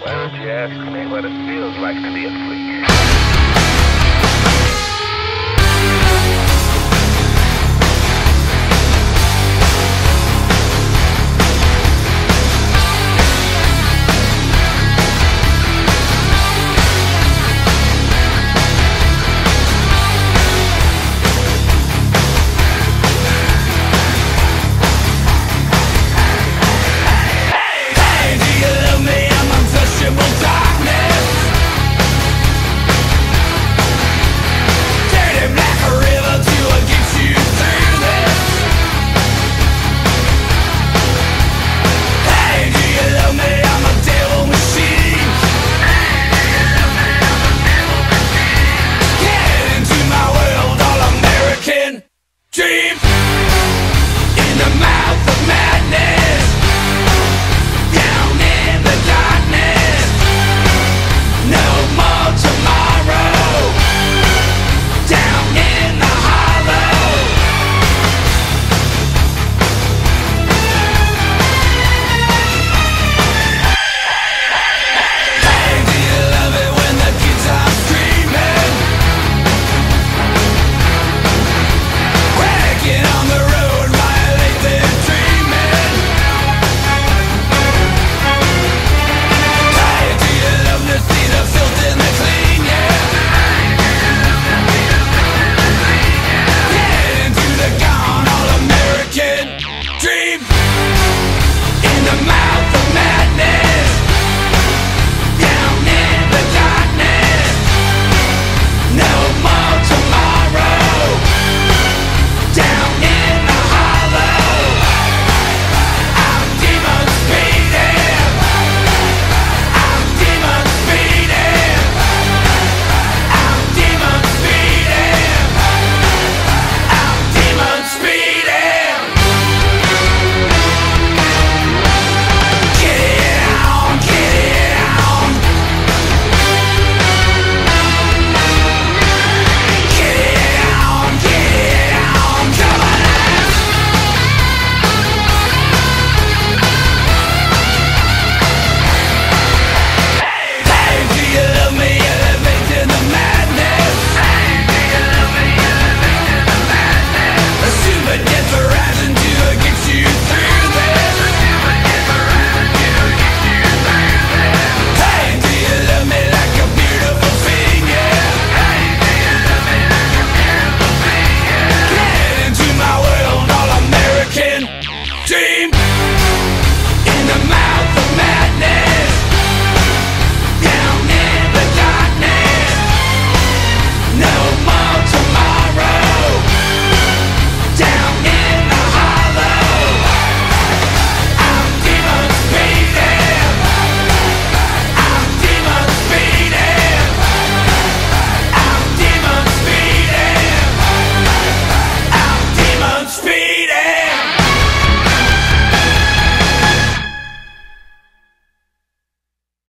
Why don't you ask me what it feels like to be a freak? Team!